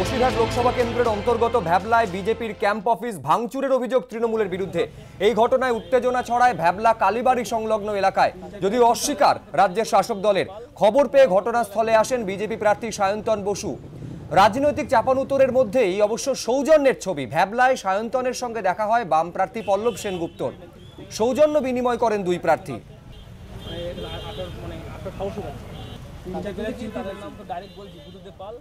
বসিরহাট লোকসভা কেন্দ্রের অন্তর্গত ভ্যাবলায় বিজেপির ক্যাম্প অফিস ভাঙচুরের অভিযোগ তৃণমূলের বিরুদ্ধে। এই ঘটনায় উত্তেজনা ছড়ায় ভ্যাবলা কালীবাড়ি সংলগ্ন এলাকায়। যদিও অস্বীকার রাজ্যের শাসক দলের। খবর পেয়ে ঘটনাস্থলে আসেন বিজেপি প্রার্থী সায়ন্তন বসু। রাজনৈতিক চাপানুতরের মধ্যেই অবশ্য সৌজন্যের ছবি। ভ্যাবলায় সায়ন্তনের সঙ্গে দেখা হয় বাম প্রার্থী পল্লব সেনগুপ্তর। সৌজন্য বিনিময় করেন দুই প্রার্থী। মানে নাম তো ডাইরেক্ট বলছি পাল।